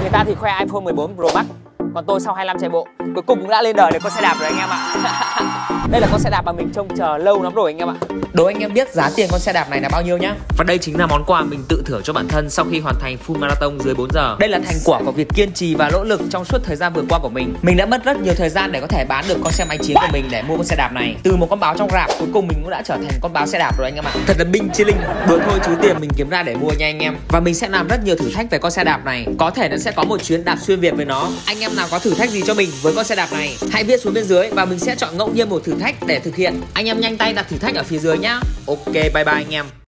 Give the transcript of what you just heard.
người ta thì khoe iPhone 14 Pro Max còn tôi sau 25 chạy bộ cuối cùng cũng đã lên đời được con xe đạp rồi anh em ạ. Đây là con xe đạp mà mình trông chờ lâu lắm rồi anh em ạ. Đố anh em biết giá tiền con xe đạp này là bao nhiêu nhá? Và đây chính là món quà mình tự thưởng cho bản thân sau khi hoàn thành full marathon dưới 4 giờ. Đây là thành quả của việc kiên trì và nỗ lực trong suốt thời gian vừa qua của mình. Mình đã mất rất nhiều thời gian để có thể bán được con xe máy chiến của mình để mua con xe đạp này. Từ một con báo trong rạp cuối cùng mình cũng đã trở thành con báo xe đạp rồi anh em ạ. Thật là binh chi linh. Đùa thôi chứ tiền mình kiếm ra để mua nha anh em. Và mình sẽ làm rất nhiều thử thách về con xe đạp này. Có thể nó sẽ có một chuyến đạp xuyên việt với nó. Anh em nào có thử thách gì cho mình với con xe đạp này? Hãy viết xuống bên dưới và mình sẽ chọn ngẫu nhiên một thử thách để thực hiện. Anh em nhanh tay đặt thử thách ở phía dưới nhá. Ok, bye bye anh em.